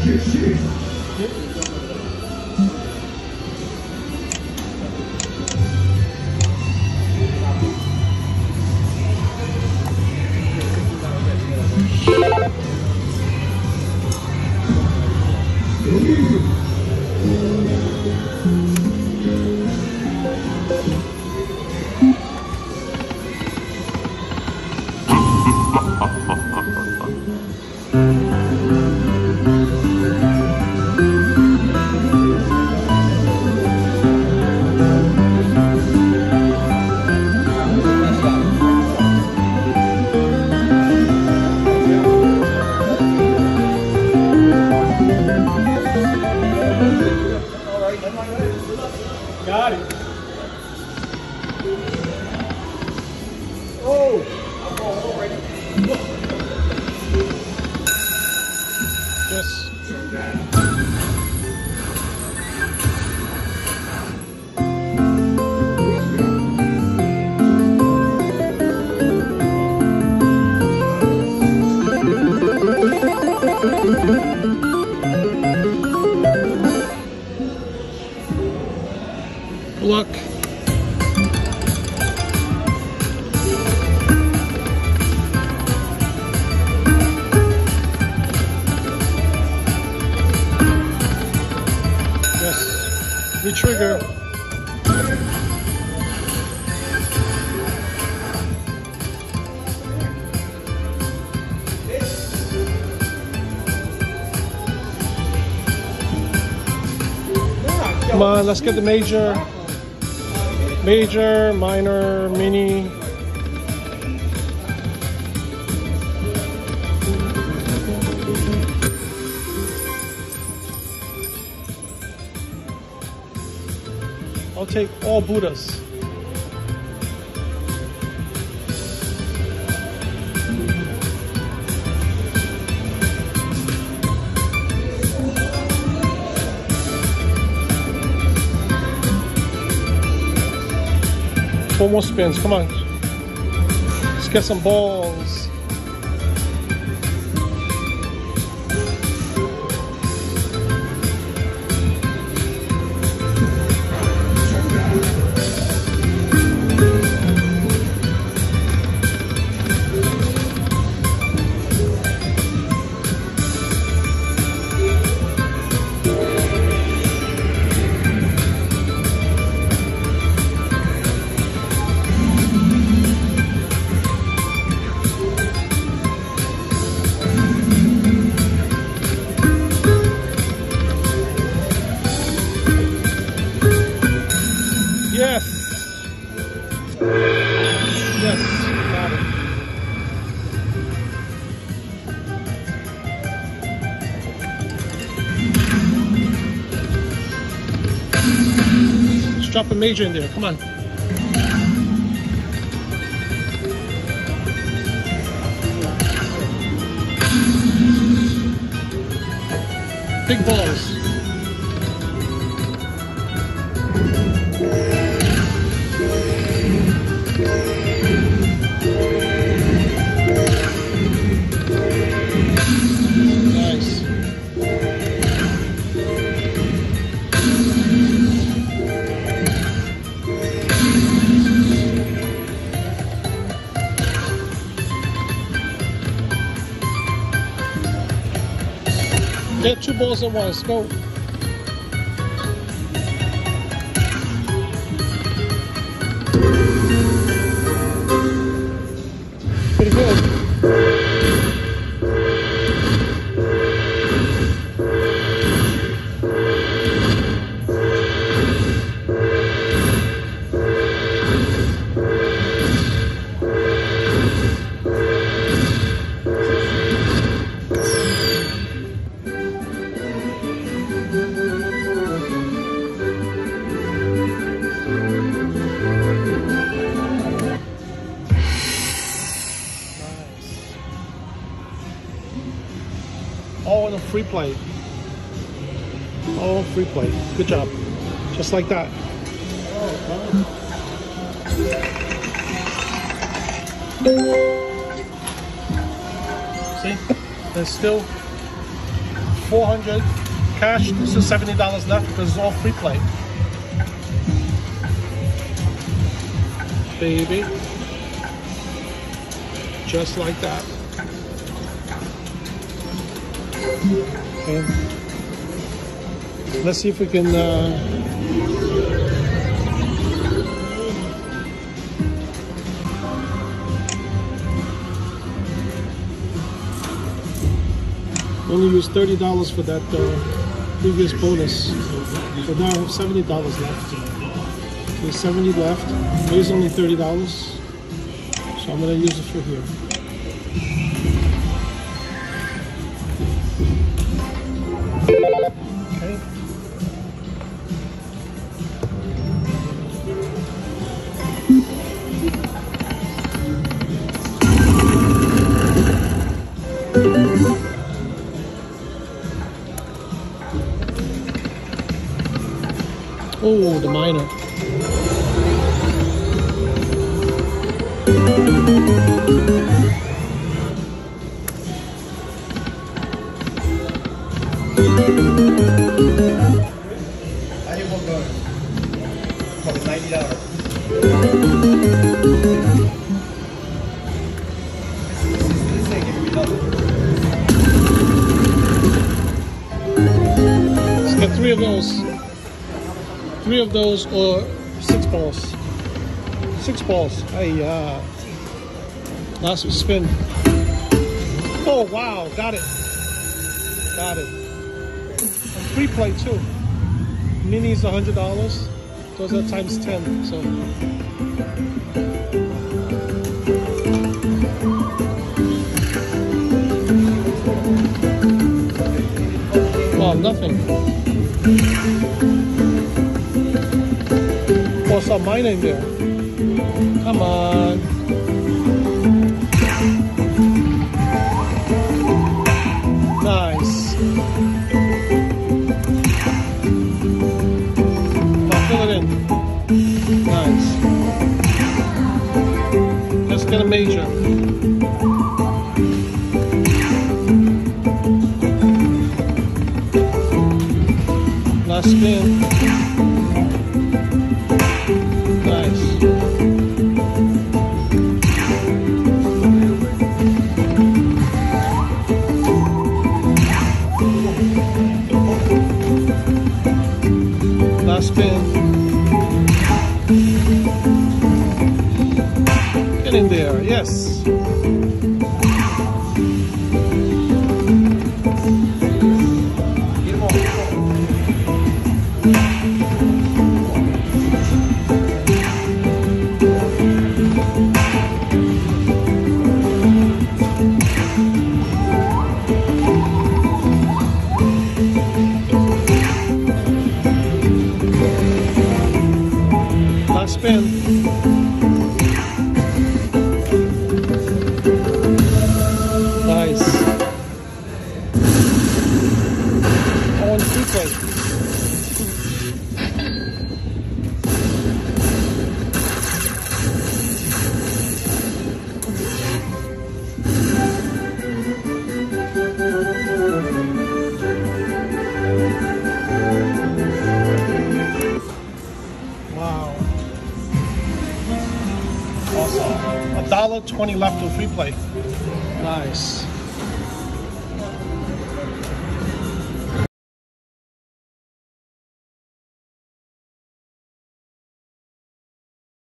Got Oh. Trigger. Come on, let's get the major. Major, minor, mini. I'll take all Buddhas. Four more spins, come on. Let's get some balls. Yes, got it. Let's drop a major in there. Come on. Big balls. Get two balls at once. Go. Free play. All free play. Good job. Just like that. See? There's still 400 cash. This is $70 left because it's all free play. Baby. Just like that. Okay. Let's see if we can uh, only use thirty dollars for that uh, previous bonus. So now I have seventy dollars left. There's seventy left. Here's only thirty dollars. So I'm gonna use it for here. Oh, the minor. I didn't want. Probably $90. Three of those or six balls. Six balls. Hey, uh, last spin. Oh, wow. Got it. Got it. And Free play, too. Mini's $100. Those are times 10. So, wow, nothing. Some mine in there. Come on. Nice. Now fill it in. Nice. Let's get a major. Spin. Spin. Get in there, yes. Spin. Nice. Oh, and free. Wow. Awesome. A dollar twenty left on free play. Nice.